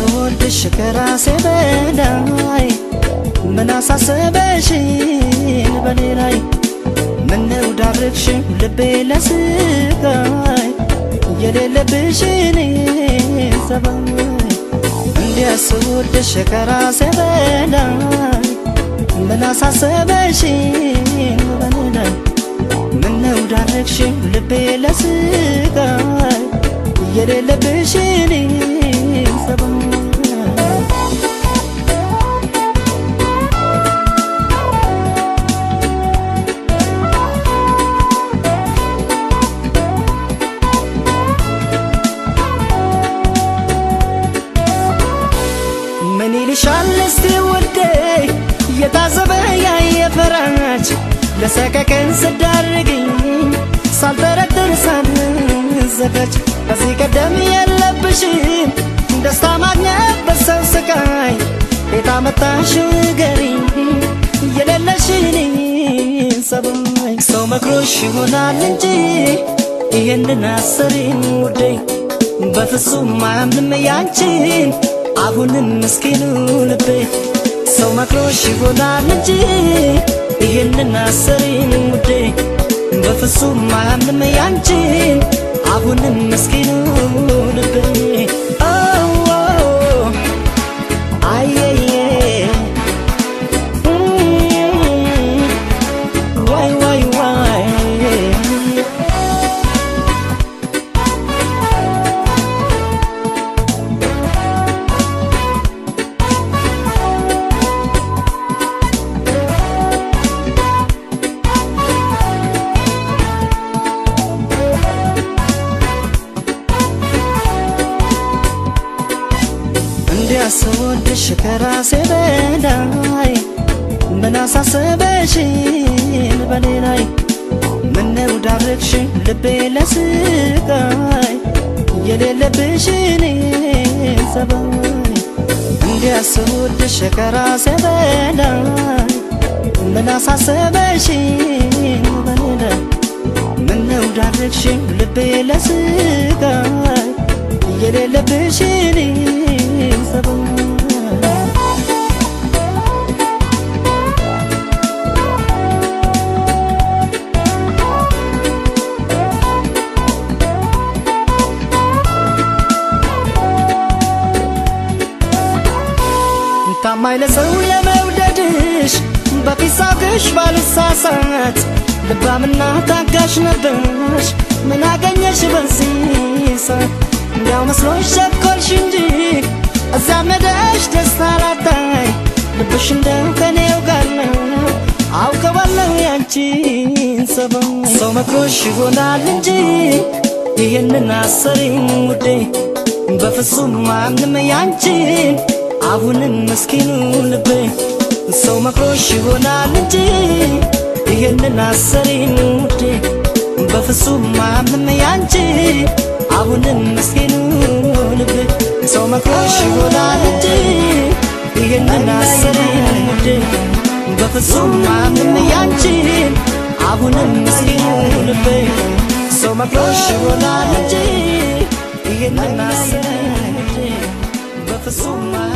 ስወድሽ ከራሴ በላይ ምን አሳሰበሽን በኔ ላይ ምነው ዳርግሽን ልቤ ለስቃይ? የሌለብሽን ሰባይ እንዲያ ስወድሽ ከራሴ በላይ? ምን አሳሰበሽን በኔ ላይ ምነው ዳረግሽኝ ልቤ ለስቃይ? የሌለብሽን ሰባይ ምን ይልሻል? እስቲ ውዴ የታዘበ ያየ ፈራጅ ለሰቀቀን ስዳርግኝ ሳልጠረጥር ሳልዘጋጅ ከዚህ ቀደም የለብሽም ደስታ ማግኘት በሰው ስቃይ የታመጣሽ ገሪኝ የሌለሽን ሰባይ ሰው መክሮሽ ይሆናል እንጂ ይህንን አሰሪን ውዴ በፍጹም አያምንም ያንቺን አሁንም ምስኪኑ ልቤ ሰው መክሮሽ ይሆናል እንጂ ይህንን አሰሪን ውዴ በፍጹም አያምንም ያንቺን አሁንም ምስኪኑ ልቤ እንዲያስወድሽ ከራሴ በላይ ምን አሳሰበሽን በኔ ላይ ምነው ዳረግሽን ልቤ ለስቃይ? የሌለብሽን ጸባይ እንዲያስወድሽ ከራሴ በላይ ምን አሳሰበሽን በኔ ላይ ምነው ዳረግሽን ልቤ ለስቃይ? የሌለብሽን ሰባይ ታማኝ ለሰው ለመውደድሽ በፊት ሳውቅሽ ባልሳሳት ልባምና ታጋሽ ነበርሽ። ምን አገኘሽ በዚህ ሰዓት? እንዲያው መስሎሽ ቸኮልሽ እንጂ እዚያ መደሽ ደስታ ላታይ ልብሽ እንደው ከኔው ጋር ነው። አውቀዋለሁ ያንቺን ሰበብ። ሰው መክሮሽ ይሆናል እንጂ ይህንን አሰሪኝ ውዴ። በፍጹም አምንም ያንቺን አሁንም ምስኪኑ ልቤ። ሰው መክሮሽ ይሆናል እንጂ ይህንን አሰሪኝ ውዴ። በፍጹም አምንም ያንቺ አሁንም ምስኪኑ ልቤ ሰው መክሮሽ ይሆናል እንጂ ይህንን አሰሪኝ ውዴ በፍጹም አምንም ያንቺን አሁንም ምስኪኑ ልቤ ሰው መክሮሽ ይሆናል እንጂ ይህንን አሰሪኝ ውዴ በፍጹም አምንም